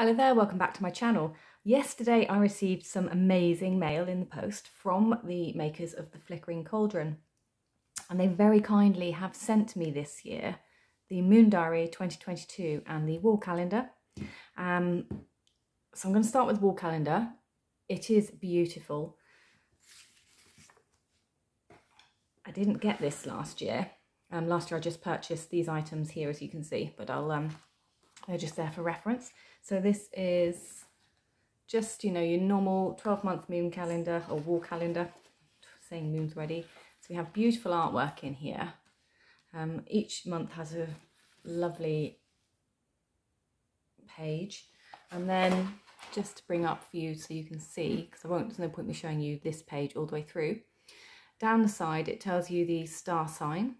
Hello there, welcome back to my channel. Yesterday I received some amazing mail in the post from the makers of the Flickering Cauldron and they very kindly have sent me this year the Moon Diary 2022 and the wall calendar. Um, so I'm going to start with wall calendar. It is beautiful. I didn't get this last year. Um, last year I just purchased these items here as you can see, but I'll um, they're just there for reference. So this is just, you know, your normal 12 month moon calendar or wall calendar, saying moon's ready. So we have beautiful artwork in here. Um, each month has a lovely page. And then just to bring up for you so you can see, because I won't, there's no point me showing you this page all the way through. Down the side, it tells you the star sign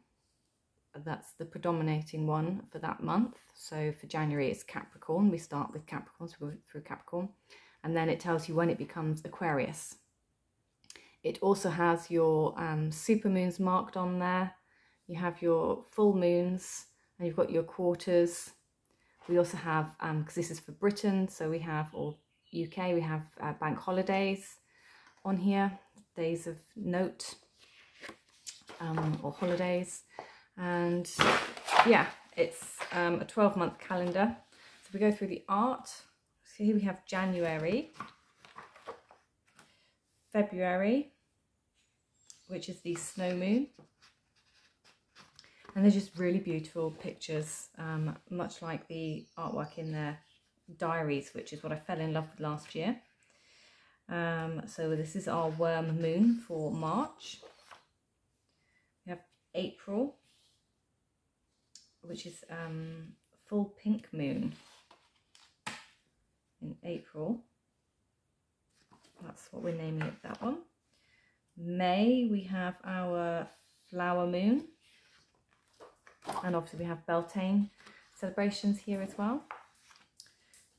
that's the predominating one for that month. So for January it's Capricorn. We start with Capricorn, so we go through Capricorn. And then it tells you when it becomes Aquarius. It also has your um, super moons marked on there. You have your full moons and you've got your quarters. We also have, because um, this is for Britain, so we have, or UK, we have uh, bank holidays on here, days of note um, or holidays. And yeah, it's um, a 12 month calendar. So we go through the art. So here we have January, February, which is the snow moon. And they're just really beautiful pictures, um, much like the artwork in their diaries, which is what I fell in love with last year. Um, so this is our worm moon for March. We have April, which is um, full pink moon in April. That's what we're naming it, that one. May, we have our flower moon. And obviously we have Beltane celebrations here as well.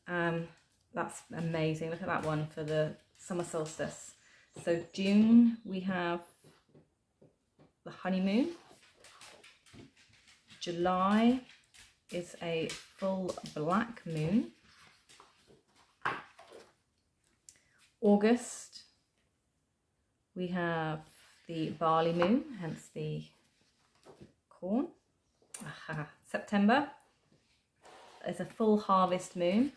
Um, that's amazing. Look at that one for the summer solstice. So June, we have the honeymoon. July is a full black moon. August, we have the barley moon, hence the corn. Aha. September is a full harvest moon.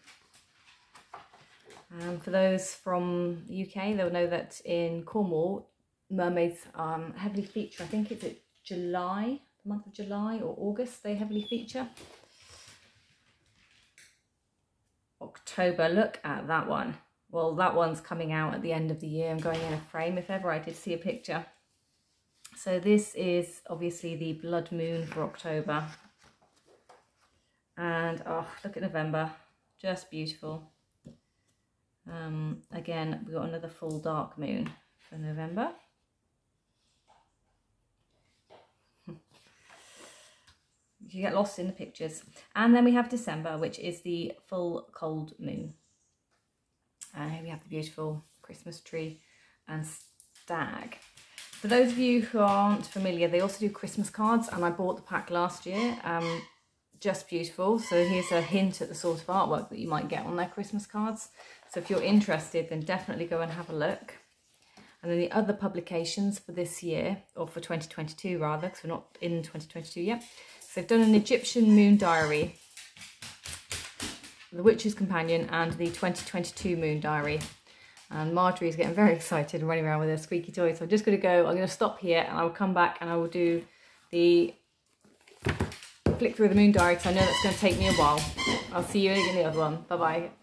Um, for those from the UK, they'll know that in Cornwall, mermaids um, heavily feature, I think it's July the month of July or August they heavily feature. October, look at that one. Well, that one's coming out at the end of the year. I'm going in a frame if ever I did see a picture. So this is obviously the blood moon for October. And oh, look at November, just beautiful. Um, again, we've got another full dark moon for November. You get lost in the pictures. And then we have December, which is the full cold moon. And here we have the beautiful Christmas tree and stag. For those of you who aren't familiar, they also do Christmas cards, and I bought the pack last year. Um, just beautiful. So here's a hint at the sort of artwork that you might get on their Christmas cards. So if you're interested, then definitely go and have a look. And then the other publications for this year, or for 2022 rather, because we're not in 2022 yet, they've done an Egyptian moon diary, the Witch's Companion and the 2022 moon diary. And Marjorie is getting very excited and running around with her squeaky toy. So I'm just going to go, I'm going to stop here and I will come back and I will do the flick through the moon diary because I know that's going to take me a while. I'll see you in the other one. Bye-bye.